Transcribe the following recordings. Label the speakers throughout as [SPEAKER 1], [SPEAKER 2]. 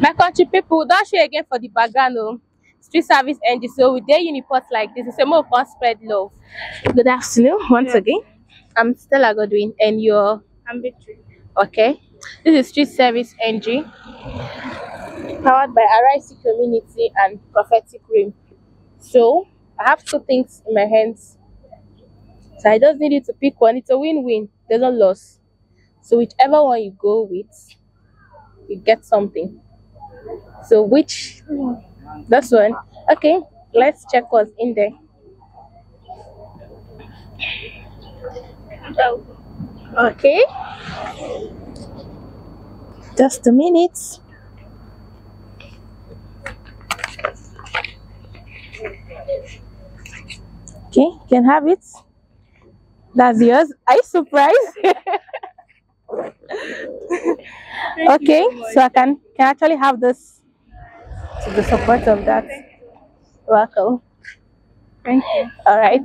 [SPEAKER 1] my country people don show again for the background o street service ng so we dey uniport like this. It's a more we come spread love. Good afternoon once
[SPEAKER 2] Yeah.
[SPEAKER 1] again. I'm stella godwin and you're
[SPEAKER 2] I'm Victory.
[SPEAKER 1] okay. This is street service ng powered by RIC community and prophetic realm so i have two things in my hands. So i just need you to pick one. It's a win-win. There's no loss. So whichever one you go with you get something so which this one. Okay let's check what's in there. Okay. Just a minute. Okay you can have it. That's yours. Are you surprised okay so i can can actually have this? To the support of that. Welcome.
[SPEAKER 2] Thank you.
[SPEAKER 1] all right.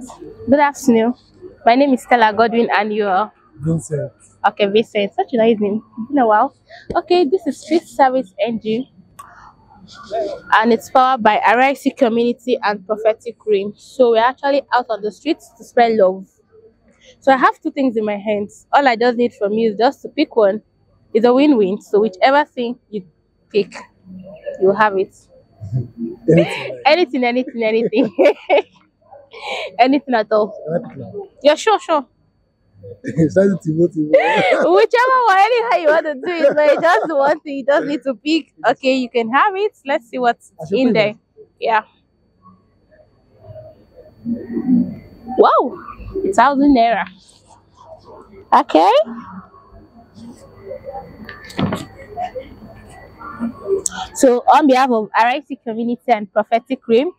[SPEAKER 1] Good afternoon. My name is stella godwin and you're
[SPEAKER 3] Vincent.
[SPEAKER 1] okay vincent. Such a nice name. It's been a while. Okay this is street service ng and it's powered by RIC community and prophetic realm so we're actually out on the streets to spread love so i have two things in my hands all i just need from you is just to pick one. It's a win-win. So whichever thing you pick you'll have it.
[SPEAKER 3] Anything.
[SPEAKER 1] Anything anything anything. At all. Yeah sure sure. Whichever one anyhow you want to do it but just one thing you just need to pick. Okay you can have it. Let's see what's in there. yeah. Wow thousand naira okay so on behalf of RIC community and prophetic realm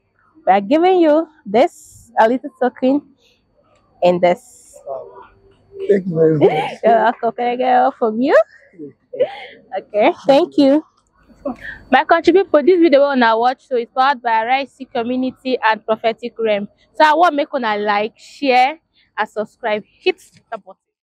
[SPEAKER 1] we are giving you this a little token and this
[SPEAKER 3] Thank you very much.
[SPEAKER 1] you're welcome. Can I get all from you? Okay, thank you. My country people, this video on our watch so it's powered by RIC community and prophetic realm. So I want make una like, share, and subscribe. Hit the button.